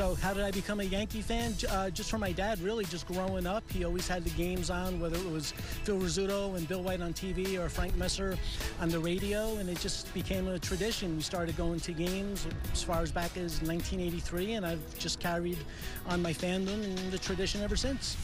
So how did I become a Yankee fan? Uh, just from my dad, really, just growing up. He always had the games on, whether it was Phil Rizzuto and Bill White on TV or Frank Messer on the radio, and it just became a tradition. We started going to games as far as back as 1983, and I've just carried on my fandom and the tradition ever since.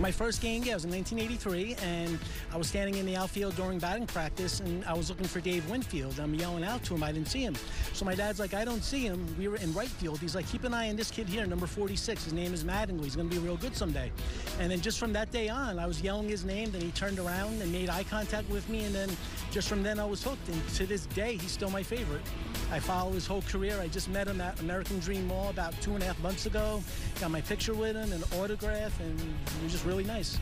My first game, yeah, was in 1983, and I was standing in the outfield during batting practice, and I was looking for Dave Winfield. I'm yelling out to him. I didn't see him. So my dad's like, I don't see him. We were in right field. He's like, keep an eye on this kid here, number 46. His name is Mattingly. He's going to be real good someday. And then just from that day on, I was yelling his name. Then he turned around and made eye contact with me, and then just from then I was hooked. And to this day, he's still my favorite. I follow his whole career. I just met him at American Dream Mall about two and a half months ago. Got my picture with him, and autograph, and he was just really nice.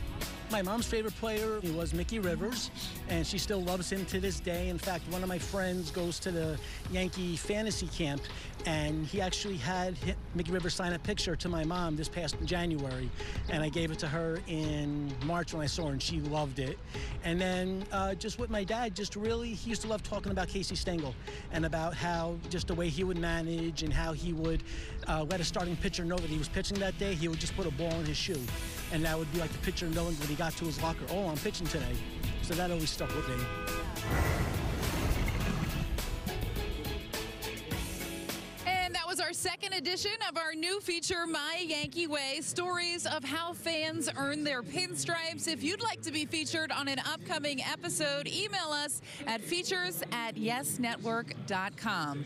My mom's favorite player was Mickey Rivers, and she still loves him to this day. In fact, one of my friends goes to the Yankee fantasy camp, and he actually had Mickey Rivers sign a picture to my mom this past January, and I gave it to her in March when I saw her, and she loved it. And then uh, just with my dad, just really, he used to love talking about Casey Stengel and about how just the way he would manage and how he would uh, let a starting pitcher know that he was pitching that day. He would just put a ball in his shoe, and that would be like the pitcher knowing when he got to his locker, oh, I'm pitching today. So that always stuck with me. And that was our second edition of our new feature, My Yankee Way Stories of how fans earn their pinstripes. If you'd like to be featured on an upcoming episode, email us at features at yesnetwork.com.